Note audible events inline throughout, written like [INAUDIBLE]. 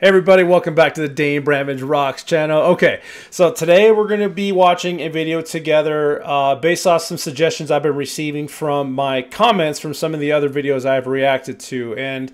Hey everybody, welcome back to the Dane Bramage Rocks channel. Okay, so today we're going to be watching a video together uh, based off some suggestions I've been receiving from my comments from some of the other videos I've reacted to. And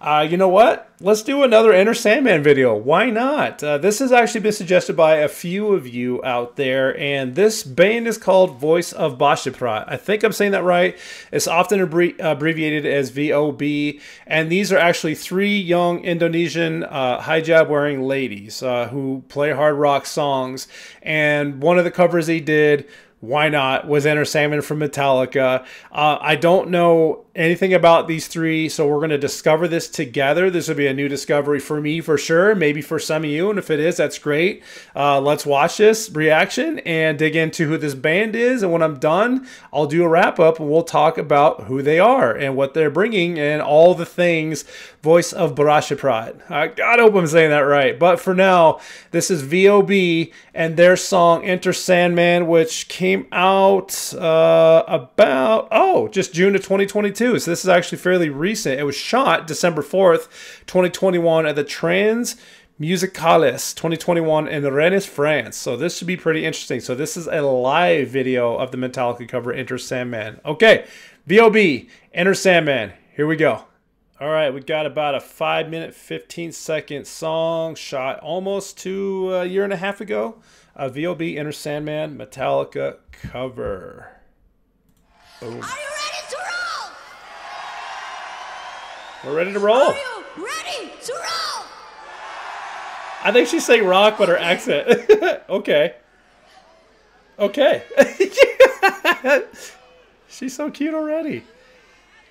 uh, you know what? Let's do another Enter Sandman video. Why not? Uh, this has actually been suggested by a few of you out there, and this band is called Voice of Baceprot. I think I'm saying that right. It's often abbreviated as VOB, and these are actually three young Indonesian uh, hijab wearing ladies uh, who play hard rock songs. And one of the covers they did why not was Enter Sandman from Metallica. Uh, I don't know anything about these three, so we're going to discover this together. This will be a new discovery for me for sure, maybe for some of you, and if it is, that's great. Uh, let's watch this reaction and dig into who this band is, and when I'm done, I'll do a wrap up and we'll talk about who they are and what they're bringing and all the things voice of Barashaprat. I God hope I'm saying that right, but for now, this is VOB and their song Enter Sandman, which came out uh, about, oh, just June of 2022 So this is actually fairly recent. It was shot December 4th, 2021 at the Trans Musicales 2021 in Rennes, France. So this should be pretty interesting. So this is a live video of the Metallica cover Enter Sandman. Okay, VOB, Enter Sandman. Here we go. All right, we got about a 5 minute 15 second song shot almost to a year and a half ago. A VOB Enter Sandman Metallica cover. Boom. We're ready to roll. Are you ready to roll? I think she's saying rock, but her accent. [LAUGHS] okay. Okay. [LAUGHS] she's so cute already.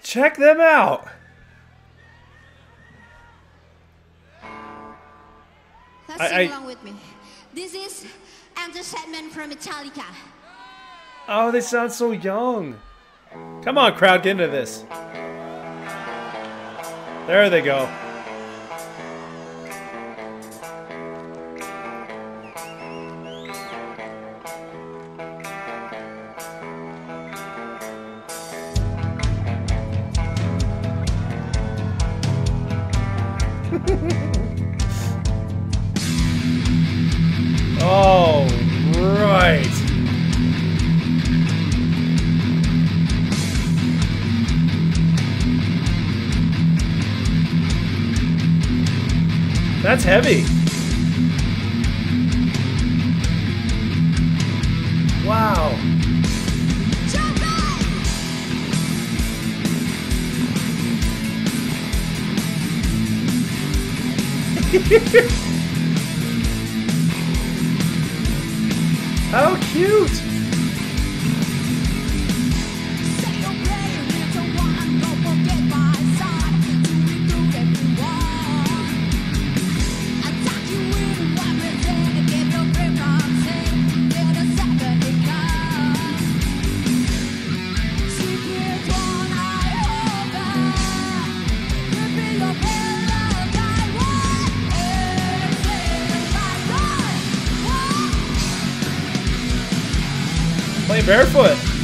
Check them out. Sing I, along with me. This is Enter Sandman from Metallica. Oh, they sound so young. Come on, crowd, get into this. There they go. That's heavy. Wow. [LAUGHS] How cute! Barefoot.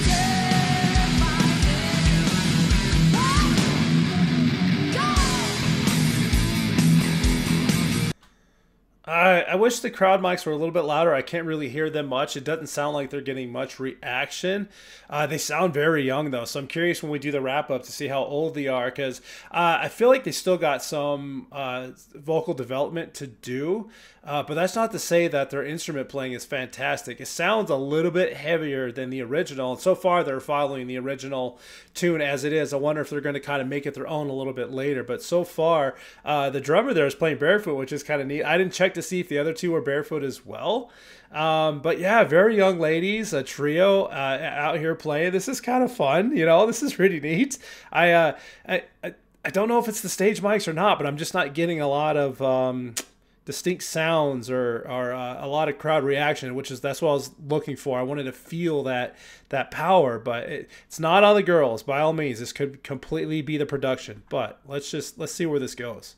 I, wish the crowd mics were a little bit louder. I can't really hear them much. It doesn't sound like they're getting much reaction. Uh, they sound very young, though, so I'm curious when we do the wrap up to see how old they are because uh, I feel like they still got some uh, vocal development to do. Uh, but that's not to say that their instrument playing is fantastic. It sounds a little bit heavier than the original. And so far, they're following the original tune as it is. I wonder if they're going to kind of make it their own a little bit later. But so far, uh, the drummer there is playing barefoot, which is kind of neat. I didn't check to see if the other two were barefoot as well. Um, but yeah, very young ladies, a trio uh, out here playing. This is kind of fun. You know, this is really neat. I, uh, I, I, I don't know if it's the stage mics or not, but I'm just not getting a lot of. Um, distinct sounds or, or uh, a lot of crowd reaction, which is that's what I was looking for. I wanted to feel that that power, but it, it's not on the girls. By all means, this could completely be the production. But let's just let's see where this goes.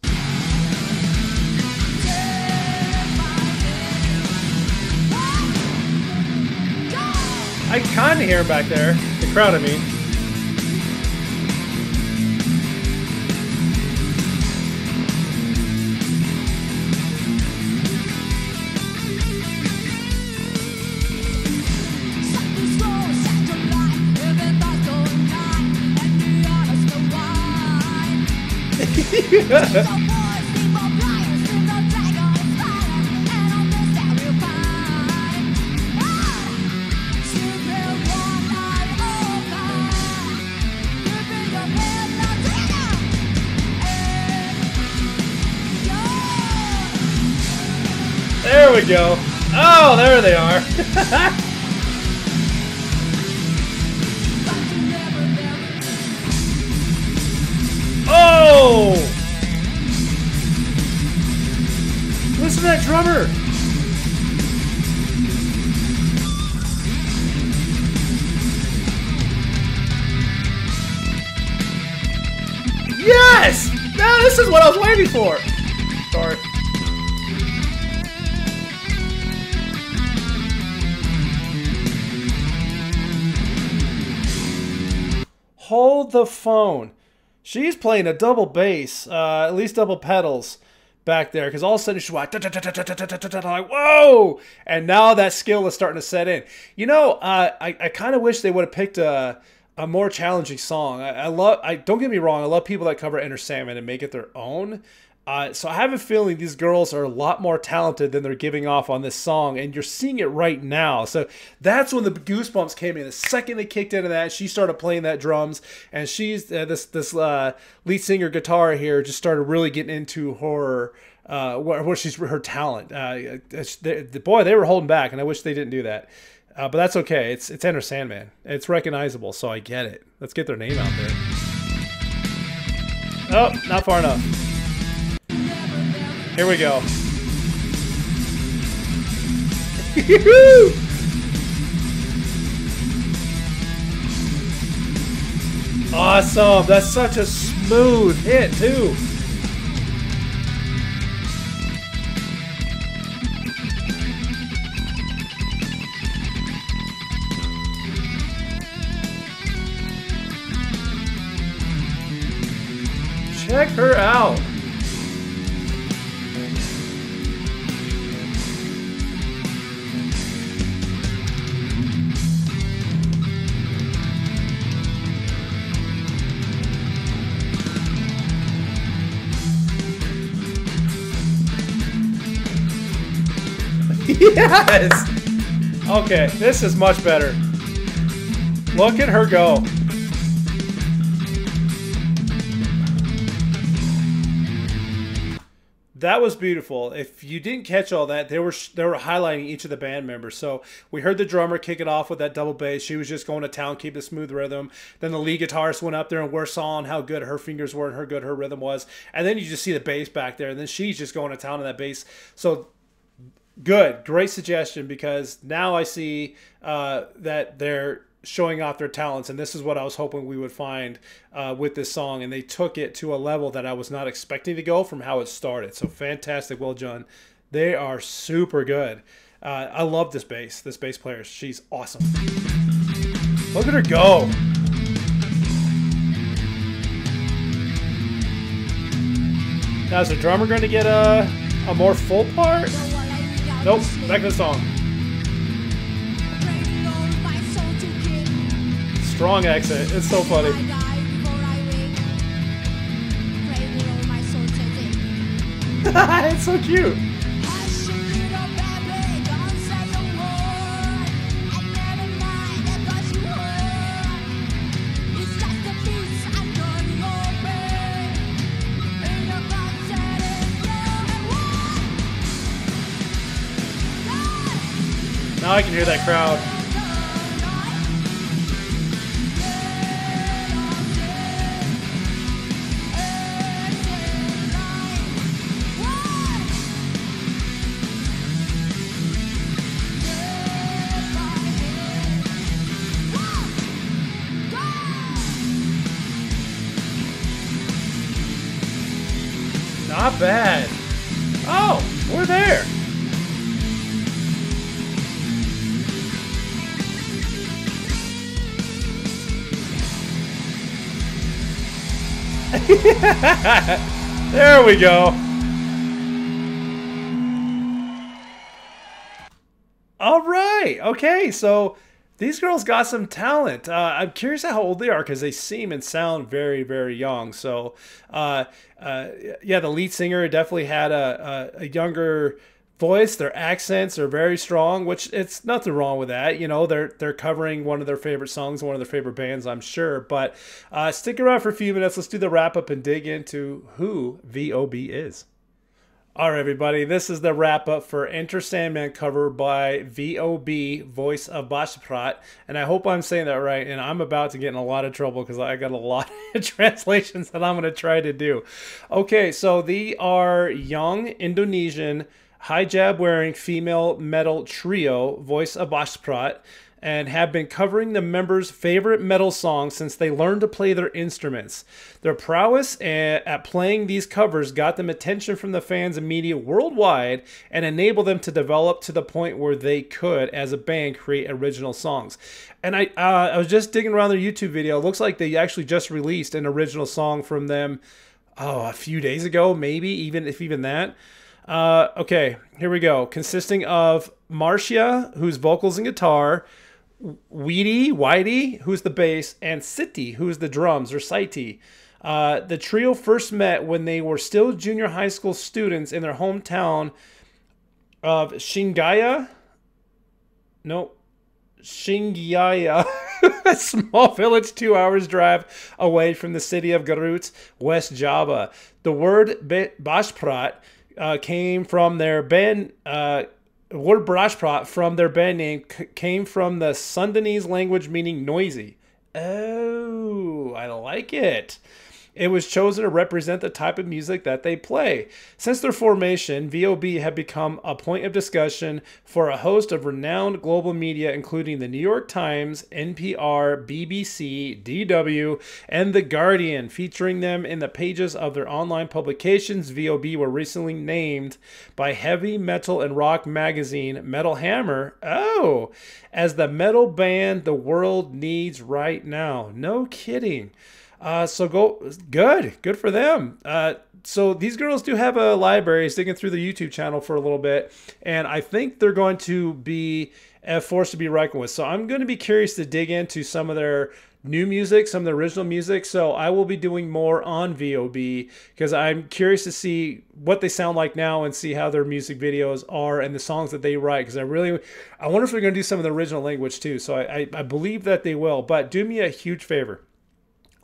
I kinda hear back there, the crowd I mean. Ha [LAUGHS] [LAUGHS] go. Oh, there they are. [LAUGHS] oh! Listen to that drummer. Yes! Now this is what I was waiting for. Hold the phone. She's playing a double bass, uh, at least double pedals back there, because all of a sudden she's like, whoa! And now that skill is starting to set in. You know, uh, I, I kind of wish they would have picked a, a more challenging song. I, I love, I don't get me wrong, I love people that cover Enter Sandman and make it their own. Uh, so I have a feeling these girls are a lot more talented than they're giving off on this song, and you're seeing it right now. So that's when the goosebumps came in. The second they kicked into that, she started playing that drums, and she's uh, this this uh, lead singer guitar here just started really getting into her. Uh, what, she's her talent. Uh, the, boy, they were holding back, and I wish they didn't do that. Uh, but that's okay. It's it's Enter Sandman. It's recognizable, so I get it. Let's get their name out there. Oh, not far enough. Here we go. [LAUGHS] awesome. That's such a smooth hit, too. Check her out. Yes! Okay, this is much better. Look at her go. That was beautiful. If you didn't catch all that, they were they were highlighting each of the band members. So we heard the drummer kick it off with that double bass. She was just going to town, keep a smooth rhythm. Then the lead guitarist went up there and we're sawing how good her fingers were and how good her rhythm was. And then you just see the bass back there, and then she's just going to town on that bass. So Good, great suggestion because now I see uh, that they're showing off their talents, and this is what I was hoping we would find uh, with this song. And they took it to a level that I was not expecting to go from how it started. So fantastic, well done. They are super good. Uh, I love this bass. This bass player, she's awesome. Look at her go. Now is the drummer going to get a a more full part? Nope, back to the song. Strong accent. It's so funny. [LAUGHS] it's so cute. Now I can hear that crowd. Not bad. Oh, we're there. [LAUGHS] there we go. All right. Okay. So these girls got some talent. Uh, I'm curious how old they are because they seem and sound very, very young. So, uh, uh, yeah, the lead singer definitely had a, a, a, younger voice. Their accents are very strong, which it's nothing wrong with that. You know, they're they're covering one of their favorite songs, one of their favorite bands, I'm sure. But uh, stick around for a few minutes. Let's do the wrap up and dig into who VOB is. All right, everybody, this is the wrap up for Enter Sandman cover by VOB, Voice of Baceprot. And I hope I'm saying that right. And I'm about to get in a lot of trouble because I got a lot [LAUGHS] of translations that I'm going to try to do. Okay, so they are young Indonesian hijab wearing female metal trio, Voice of Baceprot and have been covering the members' favorite metal songs since they learned to play their instruments. Their prowess at playing these covers got them attention from the fans and media worldwide and enabled them to develop to the point where they could, as a band, create original songs. And I, uh, I was just digging around their YouTube video. It looks like they actually just released an original song from them. Oh, a few days ago, maybe even if even that. Uh, okay, here we go. Consisting of Marsya, who's vocals and guitar, Widi, Whitey, who's the bass, and Siti, who's the drums, or Saiti. Uh, the trio first met when they were still junior high school students in their hometown of Singajaya. No, Singajaya, [LAUGHS] a small village two hours drive away from the city of Garut, West Java. The word Baceprot uh, came from their band uh, word Brashprat from their band name came from the Sundanese language meaning noisy. Oh, I like it. It was chosen to represent the type of music that they play. Since their formation, VOB have become a point of discussion for a host of renowned global media, including the New York Times, NPR, BBC, DW, and The Guardian. Featuring them in the pages of their online publications, VOB were recently named by heavy metal and rock magazine Metal Hammer, oh, as the metal band the world needs right now. No kidding. Uh, so go good, good for them. Uh, so these girls do have a library sticking through the YouTube channel for a little bit, and I think they're going to be a force to be reckoned with. So I'm going to be curious to dig into some of their new music, some of the original music. So I will be doing more on VOB because I'm curious to see what they sound like now and see how their music videos are and the songs that they write. Because I really, I wonder if they're going to do some of the original language too. So I, I, I believe that they will. But do me a huge favor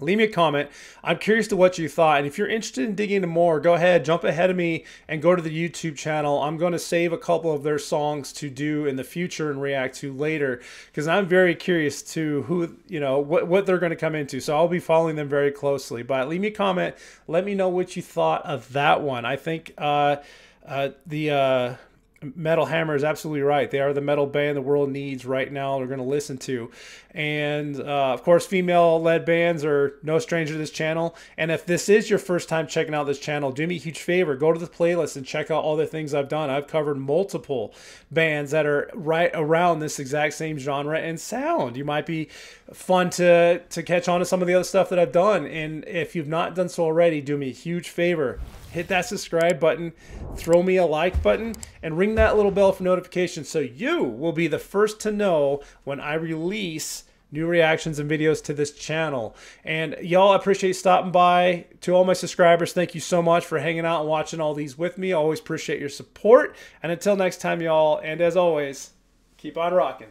leave me a comment. I'm curious to what you thought. And if you're interested in digging into more, go ahead, jump ahead of me and go to the YouTube channel. I'm going to save a couple of their songs to do in the future and react to later because I'm very curious to who, you know, what, what they're going to come into. So I'll be following them very closely. But leave me a comment. Let me know what you thought of that one. I think uh, uh, the. Uh, Metal Hammer is absolutely right. They are the metal band the world needs right now. They're going to listen to, and uh, of course, female-led bands are no stranger to this channel. And if this is your first time checking out this channel, do me a huge favor: go to the playlist and check out all the things I've done. I've covered multiple bands that are right around this exact same genre and sound. You might be fun to to catch on to some of the other stuff that I've done. And if you've not done so already, do me a huge favor hit that subscribe button, throw me a like button, and ring that little bell for notifications so you will be the first to know when I release new reactions and videos to this channel. And y'all appreciate stopping by. To all my subscribers, thank you so much for hanging out and watching all these with me. I always appreciate your support. And until next time, y'all, and as always, keep on rocking.